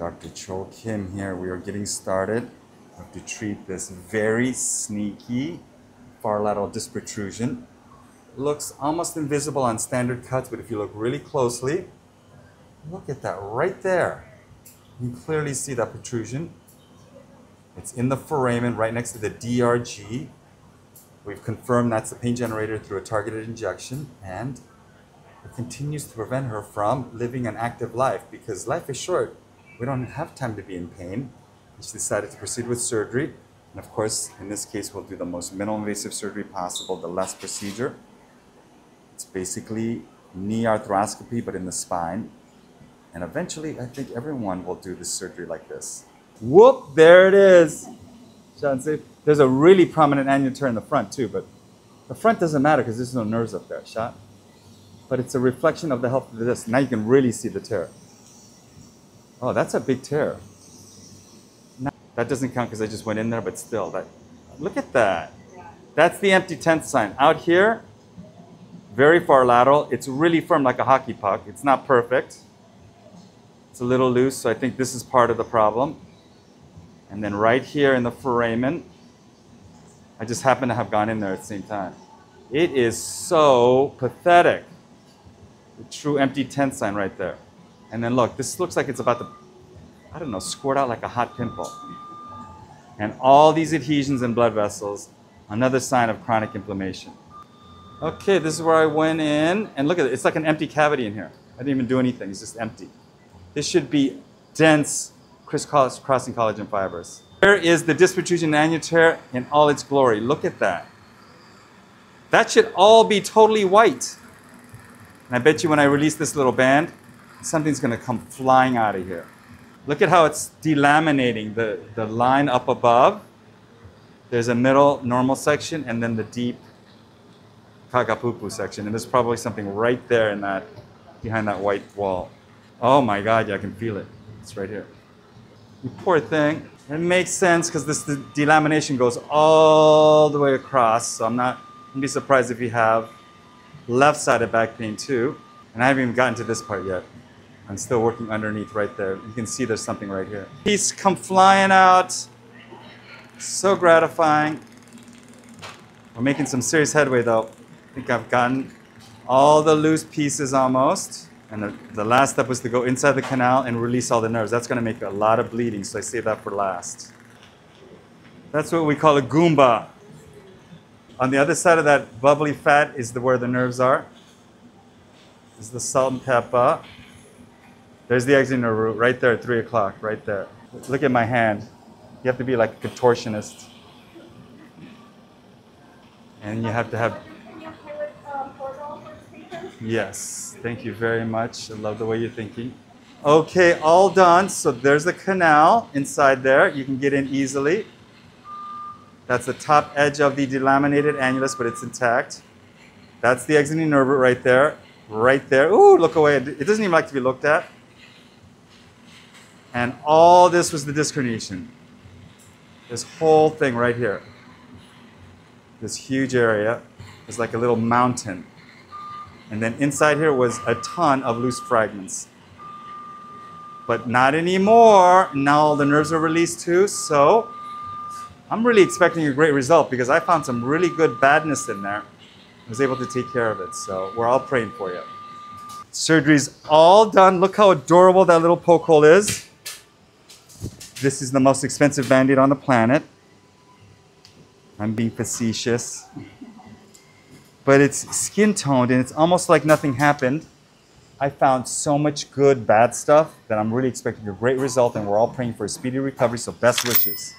Dr. Choll Kim here. We are getting started I have to treat this very sneaky far lateral disc protrusion. Looks almost invisible on standard cuts, but if you look really closely, look at that right there. You can clearly see that protrusion. It's in the foramen right next to the DRG. We've confirmed that's the pain generator through a targeted injection, and it continues to prevent her from living an active life because life is short. We don't have time to be in pain. She decided to proceed with surgery. And of course, in this case, we'll do the most minimal invasive surgery possible, the LESS procedure. It's basically knee arthroscopy, but in the spine. And eventually, I think everyone will do this surgery like this. Whoop, there it is. Sean, There's a really prominent annular tear in the front too, but the front doesn't matter because there's no nerves up there, shot. But it's a reflection of the health of the disc. Now you can really see the tear. Oh, that's a big tear. That doesn't count because I just went in there, but still, that look at that. That's the empty tenth sign. Out here, very far lateral. It's really firm like a hockey puck. It's not perfect. It's a little loose, so I think this is part of the problem. And then right here in the foramen, I just happen to have gone in there at the same time. It is so pathetic. The true empty tenth sign right there. And then look, this looks like it's about to, I don't know, squirt out like a hot pimple. And all these adhesions and blood vessels, another sign of chronic inflammation. Okay, this is where I went in, and look at it, it's like an empty cavity in here. I didn't even do anything, it's just empty. This should be dense crisscrossing collagen fibers. Here is the disc protrusion annular in all its glory. Look at that. That should all be totally white. And I bet you when I release this little band, something's gonna come flying out of here. Look at how it's delaminating the, the line up above. There's a middle normal section and then the deep kakapupu section. And there's probably something right there in that, behind that white wall. Oh my God, yeah, I can feel it. It's right here. You poor thing. It makes sense because this delamination goes all the way across. So I'm not, I'd be surprised if you have left-sided back pain too. And I haven't even gotten to this part yet. I'm still working underneath right there. You can see there's something right here. Piece come flying out. So gratifying. We're making some serious headway though. I think I've gotten all the loose pieces almost. And the, the last step was to go inside the canal and release all the nerves. That's gonna make a lot of bleeding, so I save that for last. That's what we call a Goomba. On the other side of that bubbly fat is the, where the nerves are. This is the salt and pepper. There's the exonerve root right there at 3 o'clock, right there. Look at my hand. You have to be like a contortionist. And you have to have. Yes, thank you very much. I love the way you're thinking. Okay, all done. So there's the canal inside there. You can get in easily. That's the top edge of the delaminated annulus, but it's intact. That's the exiting nerve root right there. Right there. Ooh, look away. It doesn't even like to be looked at. And all this was the disc herniation. This whole thing right here. This huge area was like a little mountain. And then inside here was a ton of loose fragments. But not anymore. Now all the nerves are released too. So I'm really expecting a great result because I found some really good badness in there. I was able to take care of it. So we're all praying for you. Surgery's all done. Look how adorable that little poke hole is. This is the most expensive band-aid on the planet. I'm being facetious. But it's skin toned and it's almost like nothing happened. I found so much good, bad stuff that I'm really expecting a great result and we're all praying for a speedy recovery, so best wishes.